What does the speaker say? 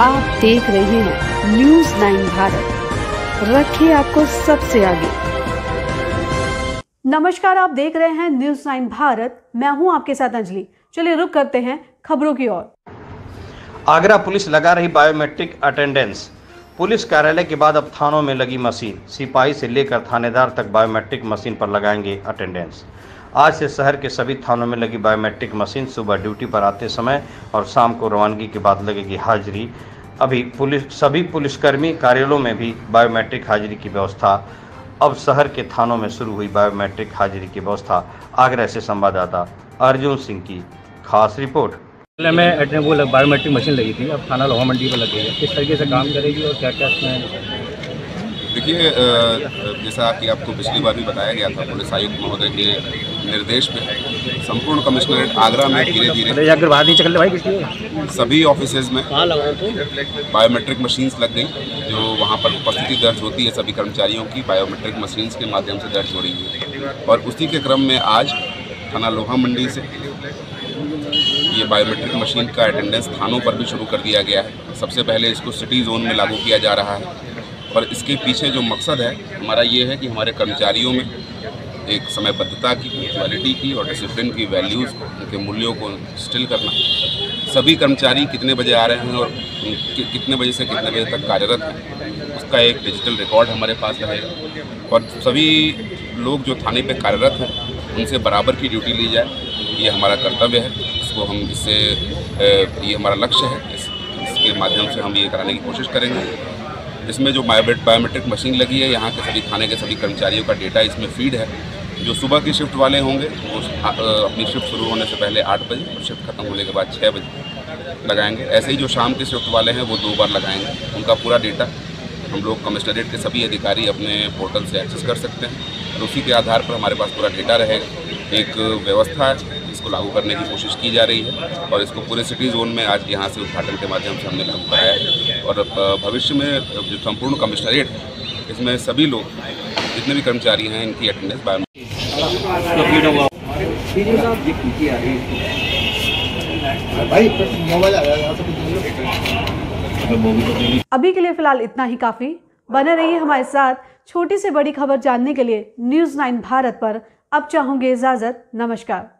आप देख रहे हैं न्यूज़ नाइन भारत। रखिए आपको सबसे आगे। नमस्कार, आप देख रहे हैं न्यूज़ नाइन भारत। मैं हूँ आपके साथ अंजलि। चलिए रुक करते हैं खबरों की ओर। आगरा पुलिस लगा रही बायोमेट्रिक अटेंडेंस। पुलिस कार्यालय के बाद अब थानों में लगी मशीन। सिपाही से लेकर थानेदार तक बायोमेट्रिक मशीन पर लगाएँगे अटेंडेंस। आज से शहर के सभी थानों में लगी बायोमेट्रिक मशीन सुबह ड्यूटी पर आते समय और शाम को रवानगी के बाद लगेगी हाजिरी। अभी पुलिस, सभी पुलिसकर्मी कार्यालयों में भी बायोमेट्रिक हाजिरी की व्यवस्था। अब शहर के थानों में शुरू हुई बायोमेट्रिक हाजिरी की व्यवस्था। आगरा से संवाददाता अर्जुन सिंह की खास रिपोर्ट। पहले में वो बायोमेट्रिक मशीन लगी थी। अब थाना लोहा मंडी पर लग गई है। किस तरीके से काम करेगी और क्या क्या देखिए जैसा कि आपको पिछली बार भी बताया गया था पुलिस आयुक्त महोदय के निर्देश पे संपूर्ण कमिश्नरेट आगरा में धीरे धीरे अरे अगर बाहर नहीं चल भाई किसकी सभी ऑफिसेज में बायोमेट्रिक मशीन्स लग गई जो वहाँ पर उपस्थिति दर्ज होती है सभी कर्मचारियों की बायोमेट्रिक मशीन्स के माध्यम से दर्ज हो रही है। और उसी के क्रम में आज थाना लोहा मंडी से ये बायोमेट्रिक मशीन का अटेंडेंस थानों पर भी शुरू कर दिया गया है। सबसे पहले इसको सिटी जोन में लागू किया जा रहा है। और इसके पीछे जो मकसद है हमारा ये है कि हमारे कर्मचारियों में एक समयबद्धता की क्वालिटी की और डिसिप्लिन की वैल्यूज़ उनके मूल्यों को स्टिल करना। सभी कर्मचारी कितने बजे आ रहे हैं और कितने बजे से कितने बजे तक कार्यरत हैं उसका एक डिजिटल रिकॉर्ड हमारे पास रहेगा। और सभी लोग जो थाने पे कार्यरत हैं उनसे बराबर की ड्यूटी ली जाए ये हमारा कर्तव्य है। इसको हम इससे ये हमारा लक्ष्य है। इस, इसके माध्यम से हम ये कराने की कोशिश करेंगे। इसमें जो बायोमेट बायोमेट्रिक मशीन लगी है, यहाँ के सभी थाने के सभी कर्मचारियों का डेटा इसमें फ़ीड है। जो सुबह की शिफ्ट वाले होंगे, वो अपनी शिफ्ट शुरू होने से पहले आठ बजे और शिफ्ट खत्म होने के बाद छः बजे लगाएँगे। ऐसे ही जो शाम के शिफ्ट वाले हैं, वो दो बार लगाएँगे। उनका पूरा डेटा हम लोग कमिश्नरेट के सभी अधिकारी अपने पोर्टल से एक्सेस कर सकते हैं। और उसी के आधार पर हमारे पास पूरा डेटा रहेगा। एक व्यवस्था इसको लागू करने की कोशिश की जा रही है और इसको पूरे सिटी जोन में आज यहाँ से उद्घाटन के माध्यम से हमने लागू कराया है। और भविष्य में जो संपूर्ण कमिश्नरेट इसमें सभी लोग, जितने भी कर्मचारी हैं, इनकी अटेंडेंस बायो अभी के लिए फ़िलहाल इतना ही काफ़ी। बने रहिए हमारे साथ छोटी से बड़ी खबर जानने के लिए न्यूज़ नाइन भारत पर। अब चाहूँगी इजाज़त नमस्कार।